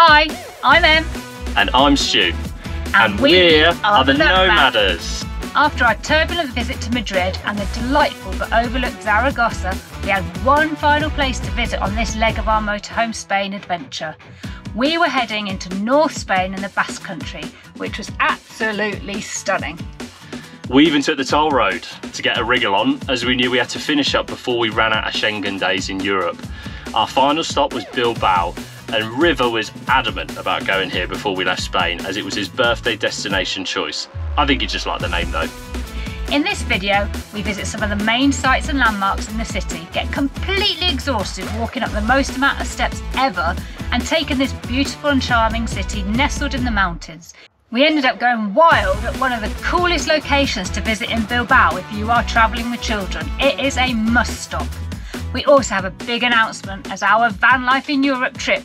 Hi, I'm Em. And I'm Stu. And, we, are, the Nomaders. After our turbulent visit to Madrid and the delightful but overlooked Zaragoza, we had one final place to visit on this leg of our motorhome Spain adventure. We were heading into North Spain and the Basque Country, which was absolutely stunning. We even took the toll road to get a wriggle on, as we knew we had to finish up before we ran out of Schengen days in Europe. Our final stop was Bilbao, and River was adamant about going here before we left Spain, as it was his birthday destination choice. I think he just liked the name though. In this video, we visit some of the main sites and landmarks in the city, get completely exhausted walking up the most amount of steps ever, and taking this beautiful and charming city nestled in the mountains. We ended up going wild at one of the coolest locations to visit in Bilbao if you are travelling with children. It is a must stop. We also have a big announcement as our van life in Europe trip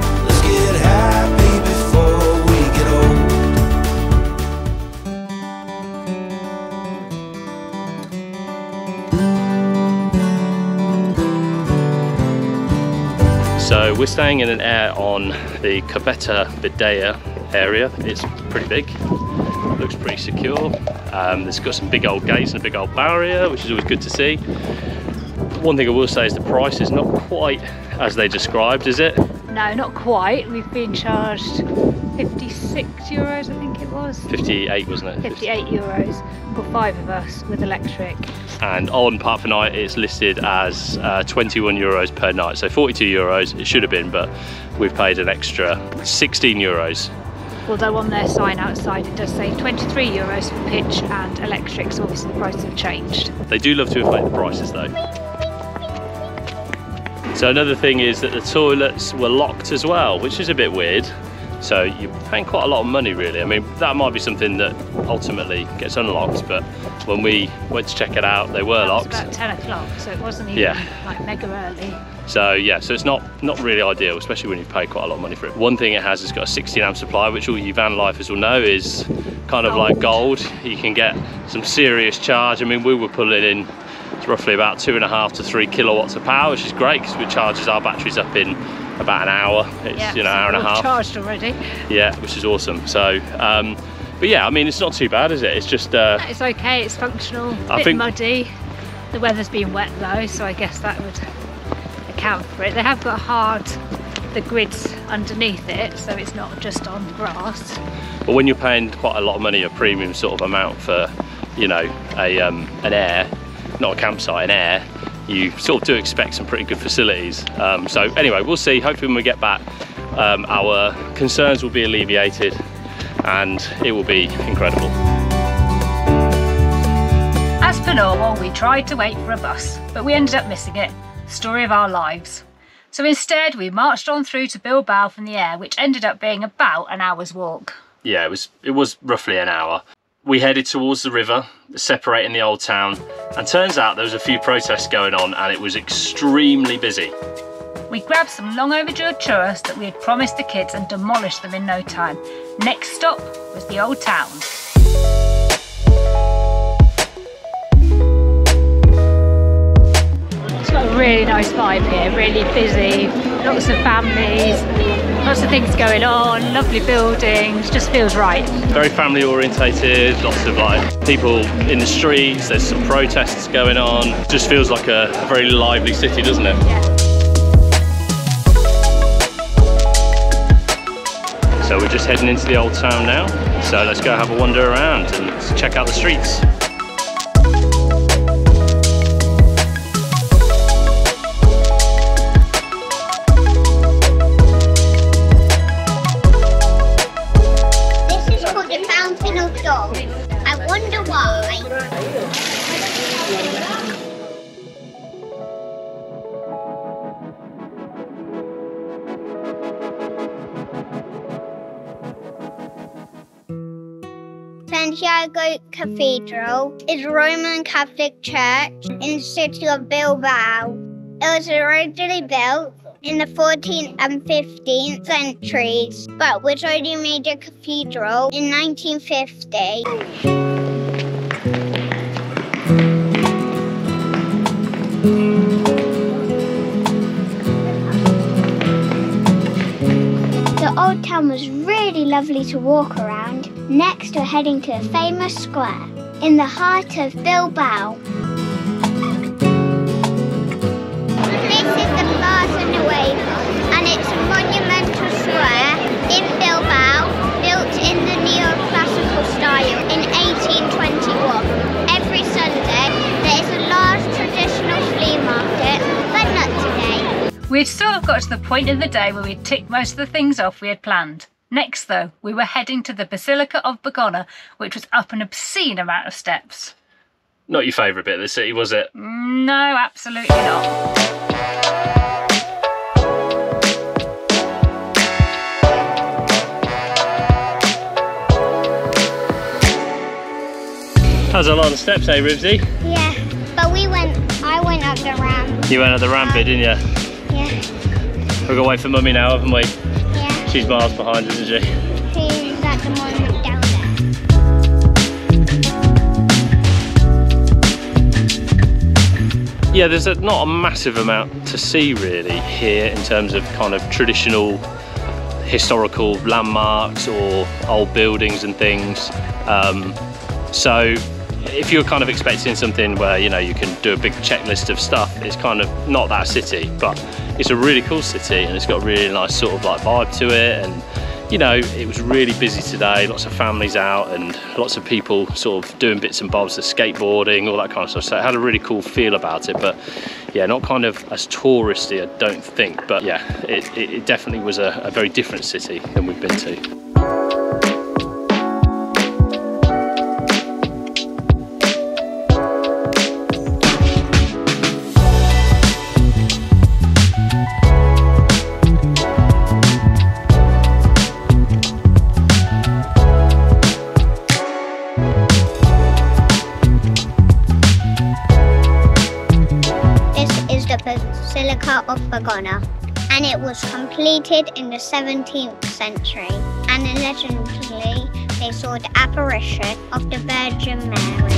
So we're staying in an aire on the Kobeta Bidea area. It's pretty big, looks pretty secure. Um, it's got some big old gates and a big old barrier, which is always good to see. One thing I will say is the price is not quite as they described, is it? No, not quite. We've been charged 56 euros, I think it was. 58, wasn't it? 58 euros for five of us with electric. And on Park4Night, it's listed as uh, 21 euros per night. So 42 euros, it should have been, but we've paid an extra 16 euros. Although on their sign outside it does say 23 euros for pitch and electric, so obviously the prices have changed. They do love to inflate the prices though. So another thing is that the toilets were locked as well, which is a bit weird. So you're paying quite a lot of money really. I mean, that might be something that ultimately gets unlocked, but when we went to check it out, they were locked. about 10 o'clock, so it wasn't even Yeah. like mega early. So yeah, so it's not not really ideal, especially when you pay quite a lot of money for it. One thing it has is got a 16 amp supply, which all you van lifers will know is kind of like gold. You can get some serious charge. I mean, we were pulling in roughly about two and a half to three kilowatts of power, which is great because it charges our batteries up in about an hour. It's Yeah, you know so hour and a half. charged already. Yeah, which is awesome. So, um, but yeah, I mean, it's not too bad, is it? It's just uh, It's okay, it's functional, I bit think- muddy. The weather's been wet though, so I guess that would account for it. They have got hard the grids underneath it, so it's not just on grass. But when you're paying quite a lot of money, a premium sort of amount for, you know, a um, an aire, not a campsite, an aire, you sort of do expect some pretty good facilities. Um, so anyway, we'll see. Hopefully, when we get back, um, our concerns will be alleviated, and it will be incredible. As per normal, we tried to wait for a bus, but we ended up missing it. Story of our lives. So instead, we marched on through to Bilbao from the aire, which ended up being about an hour's walk. Yeah, it was it was roughly an hour. We headed towards the river, separating the old town, and turns out there was a few protests going on, and it was extremely busy. We grabbed some long overdue churros that we had promised the kids and demolished them in no time. Next stop was the old town. Got a really nice vibe here, really busy, lots of families, lots of things going on, lovely buildings, just feels right. very family orientated lots of like people in the streets there's some protests going on. Just feels like a, a very lively city doesn't it? So we're just heading into the old town now. So let's go have a wander around and check out the streets Santiago Cathedral is a Roman Catholic church in the city of Bilbao. It was originally built in the 14th and 15th centuries, but was only made a cathedral in 1950. The old town was really lovely to walk around. Next, we're heading to a famous square in the heart of Bilbao. This is the Plaza Nueva, and it's a monumental square in Bilbao, built in the neoclassical style in 1821. Every Sunday, there is a large traditional flea market, but not today. We'd sort of got to the point in the day where we'd ticked most of the things off we had planned. Next, though, we were heading to the Basilica of Begoña, which was up an obscene amount of steps. Not your favourite bit of the city, was it? No, absolutely not. That was a lot of steps, eh, Ribsy? Yeah, but we went, I went up the ramp. You went at the ramp bit, didn't you? Yeah, We've got to wait for Mummy now, haven't we? Yeah. She's miles behind, isn't she? She's at the monument down there. Yeah, there's a, not a massive amount to see really here in terms of kind of traditional historical landmarks or old buildings and things. Um, so if you're kind of expecting something where you know you can do a big checklist of stuff, it's kind of not that city, but it's a really cool city and it's got a really nice sort of like vibe to it and you know, it was really busy today, lots of families out and lots of people sort of doing bits and bobs, the skateboarding, all that kind of stuff. So it had a really cool feel about it, but yeah, not kind of as touristy, I don't think. But yeah, it, it, it definitely was a, a very different city than we've been to. The Basilica of Begoña, and it was completed in the 17th century. And allegedly, they saw the apparition of the Virgin Mary.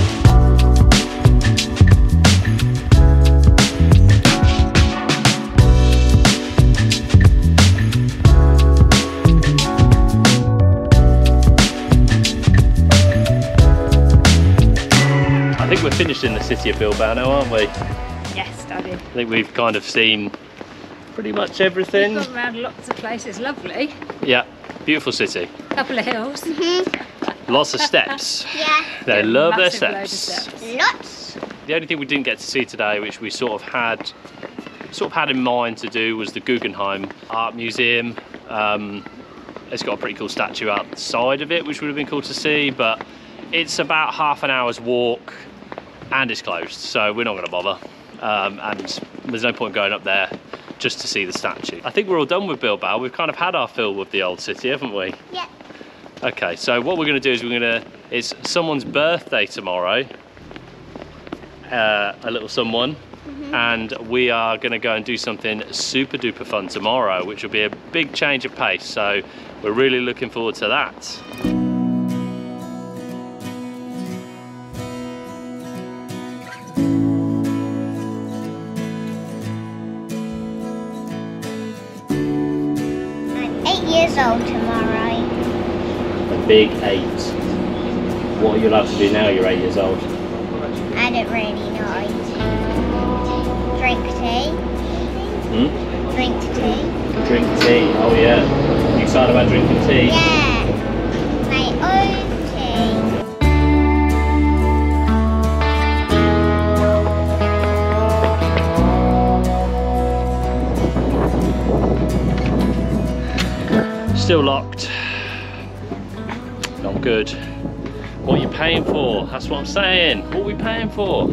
I think we're finished in the city of Bilbao now, aren't we? Yes, Daddy. I think we've kind of seen pretty much everything. Gone around lots of places, lovely. Yeah, beautiful city. Couple of hills. Lots of steps. Yeah, They Yeah, love their massive load of steps. steps. lots. The only thing we didn't get to see today, which we sort of had, sort of had in mind to do, was the Guggenheim Art Museum. Um, it's got a pretty cool statue outside of it, which would have been cool to see, but it's about half an hour's walk, and it's closed, so we're not going to bother. Um, and there's no point going up there just to see the statue. I think we're all done with Bilbao. We've kind of had our fill with the old city, haven't we? Yeah. Okay, so what we're going to do is we're going to, it's someone's birthday tomorrow, uh, a little someone, and we are going to go and do something super duper fun tomorrow, which will be a big change of pace. So we're really looking forward to that. Old tomorrow. A big eight. What are you allowed to do now you're eight years old? I don't really know. Drink tea. Hmm? Drink tea. Drink tea. Oh yeah. You excited about drinking tea? Yeah. My own Still locked. Not good. What are you paying for? That's what I'm saying. What are we paying for?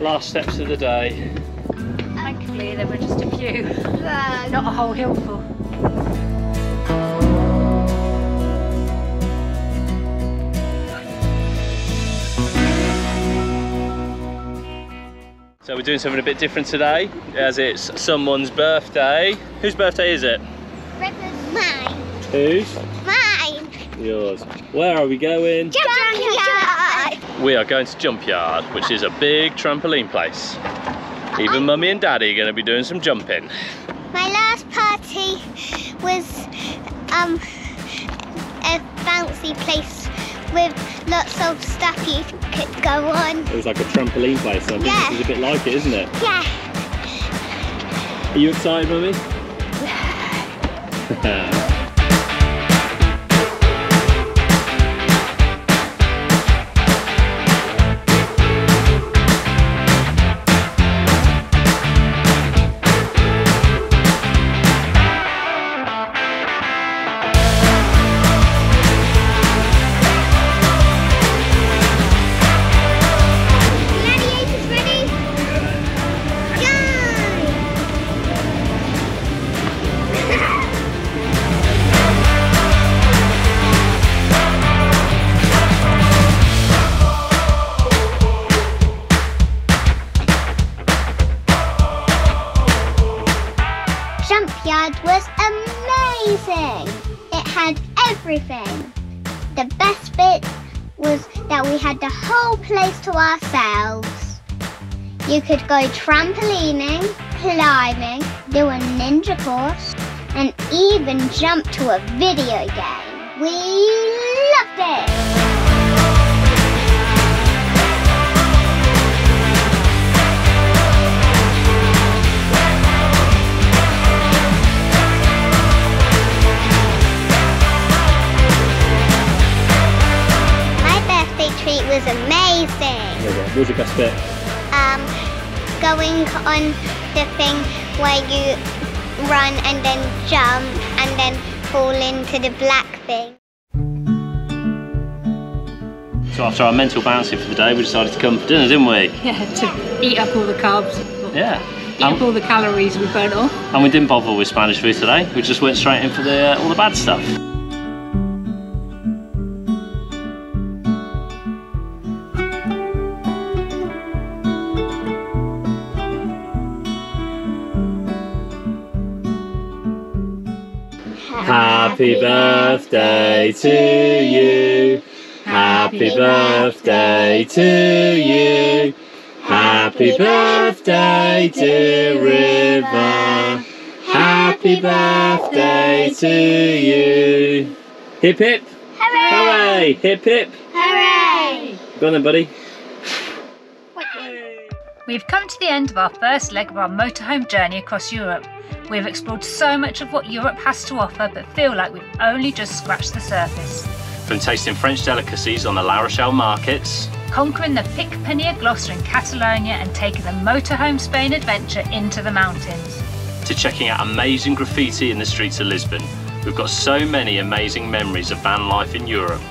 Last steps of the day. Thankfully, there were just a few, not a whole hill full. So we're doing something a bit different today, as it's someone's birthday. Whose birthday is it? River's mine. Whose? Mine. Yours. Where are we going? Junkyard. We are going to Jumpyard, which is a big trampoline place. Even Mummy and Daddy are going to be doing some jumping. My last party was um a fancy place with lots of stuff you could go on. It was like a trampoline place, so I think Yeah. this is a bit like it, isn't it? Yeah. Are you excited, Mummy? Yeah. whole place to ourselves. You could go trampolining, climbing, do a ninja course, and even jump to a video game. We loved it! Birthday treat was amazing. what was your best bit? um, going on the thing where you run and then jump and then fall into the black thing. So after our mental bouncing for the day, we decided to come for dinner, didn't we? Yeah, to eat up all the carbs, Yeah. eat up And, all the calories we burnt off. and we didn't bother with Spanish food today. We just went straight in for the uh, all the bad stuff. Happy birthday to you. Happy birthday to you. Happy birthday, dear River. Happy birthday to you. Hip hip. Hooray! Hip hip. Hooray! Go on then, buddy. We've come to the end of our first leg of our motorhome journey across Europe. We've explored so much of what Europe has to offer, but feel like we've only just scratched the surface. From tasting French delicacies on the La Rochelle markets, Conquering the Pic Penia Gloucester in Catalonia and taking the motorhome Spain adventure into the mountains. to checking out amazing graffiti in the streets of Lisbon. We've got so many amazing memories of van life in Europe,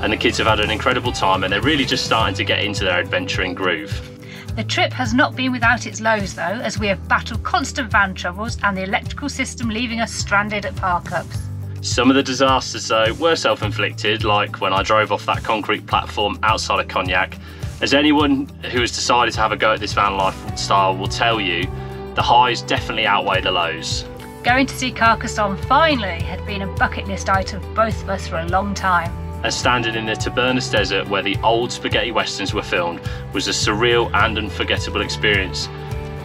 and the kids have had an incredible time and they're really just starting to get into their adventuring groove. The trip has not been without its lows though, as we have battled constant van troubles and the electrical system leaving us stranded at park ups. Some of the disasters, though, were self inflicted, like when I drove off that concrete platform outside of Cognac. As anyone who has decided to have a go at this van lifestyle will tell you, the highs definitely outweigh the lows. Going to see Carcassonne finally had been a bucket list item for both of us for a long time. And standing in the Tabernas Desert where the old spaghetti westerns were filmed was a surreal and unforgettable experience.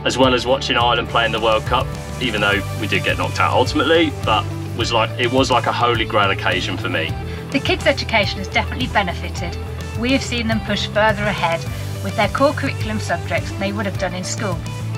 As well as watching Ireland play in the World Cup, even though we did get knocked out ultimately, but was like it was like a holy grail occasion for me. The kids' education has definitely benefited. We have seen them push further ahead with their core curriculum subjects than they would have done in school.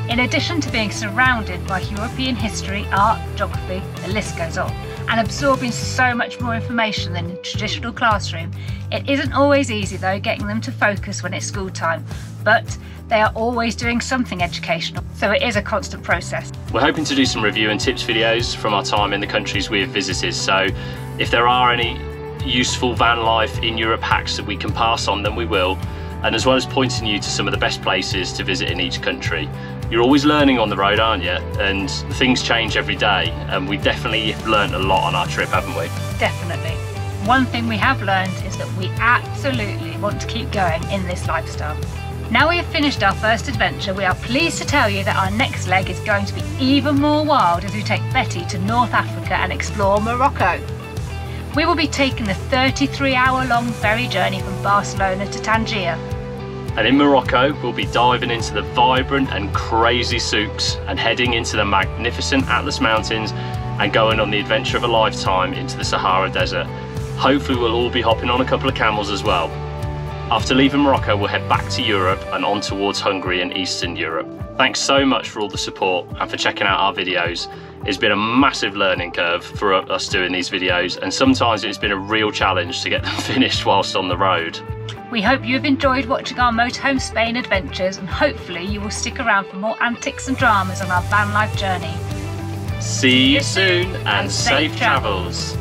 In addition to being surrounded by European history, art, geography, the list goes on, and absorbing so much more information than a traditional classroom, it isn't always easy though getting them to focus when it's school time, but they are always doing something educational, so it is a constant process. We're hoping to do some review and tips videos from our time in the countries we have visited. So if there are any useful van life in Europe hacks that we can pass on, then we will. And as well as pointing you to some of the best places to visit in each country. You're always learning on the road, aren't you? And things change every day. And we definitely learned a lot on our trip, haven't we? Definitely. One thing we have learned is that we absolutely want to keep going in this lifestyle. Now we have finished our first adventure, we are pleased to tell you that our next leg is going to be even more wild as we take Betty to North Africa and explore Morocco. We will be taking the 33 hour long ferry journey from Barcelona to Tangier. And in Morocco, we'll be diving into the vibrant and crazy souks and heading into the magnificent Atlas Mountains and going on the adventure of a lifetime into the Sahara Desert. Hopefully we'll all be hopping on a couple of camels as well. After leaving Morocco, we'll head back to Europe and on towards Hungary and Eastern Europe. Thanks so much for all the support and for checking out our videos. It's been a massive learning curve for us doing these videos and sometimes it's been a real challenge to get them finished whilst on the road. We hope you have enjoyed watching our Motorhome Spain adventures and hopefully you will stick around for more antics and dramas on our van life journey. See you soon and safe travels.